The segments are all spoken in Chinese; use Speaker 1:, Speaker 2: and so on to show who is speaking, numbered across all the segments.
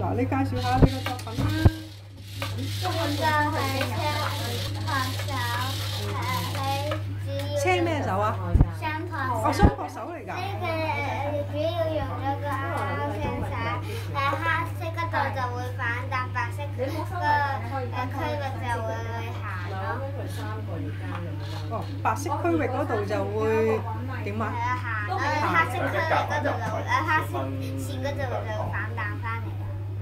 Speaker 1: 嗱，你介紹下你個作品啦。
Speaker 2: 就係車拍手，係你
Speaker 1: 車咩手啊？
Speaker 2: 雙拍
Speaker 1: 哦，
Speaker 2: 手。
Speaker 1: 雙膊手嚟㗎。
Speaker 2: 呢個主要用咗個凹聲晒，誒黑色嗰度就會反彈，白色個誒區域就會行咯。
Speaker 1: 哦，白色區域嗰度就會點
Speaker 2: 係
Speaker 1: 啊？
Speaker 2: 啊行咯，黑色區域嗰度就誒黑色線嗰度就反。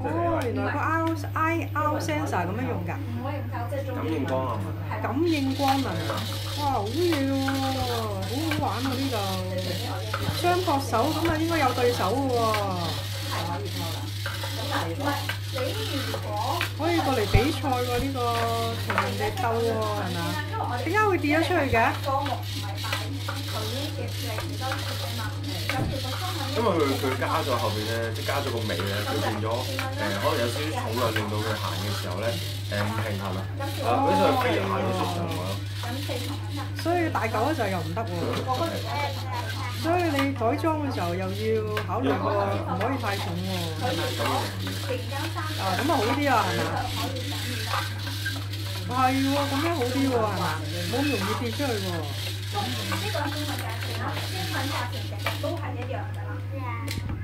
Speaker 1: 哦，原來個 R I R sensor 咁樣用㗎，
Speaker 3: 感應光啊嘛，
Speaker 1: 感應光能啊！哇，好嘢喎，好好玩喎呢度。雙膊手咁啊，應該有對手嘅喎。可以過嚟比賽喎呢個，同人哋鬥喎係咪啊？點解會跌咗出去嘅？
Speaker 3: 因為佢佢加咗後邊咧，即係加咗個尾咧，佢變咗誒、可能有少少重量，令到佢行嘅時候咧誒唔平衡啊，啊，嗰陣佢飛行咗出上喎。
Speaker 1: 所以大狗嗰陣又唔得喎。所以你改裝嘅時候又要考慮喎，唔可以太重喎？啊，咁啊好啲啊，係咪？係喎，咁樣好啲喎，係嘛？冇咁容易跌出去喎。
Speaker 2: 係啊，都係
Speaker 1: 好玩喎呢個。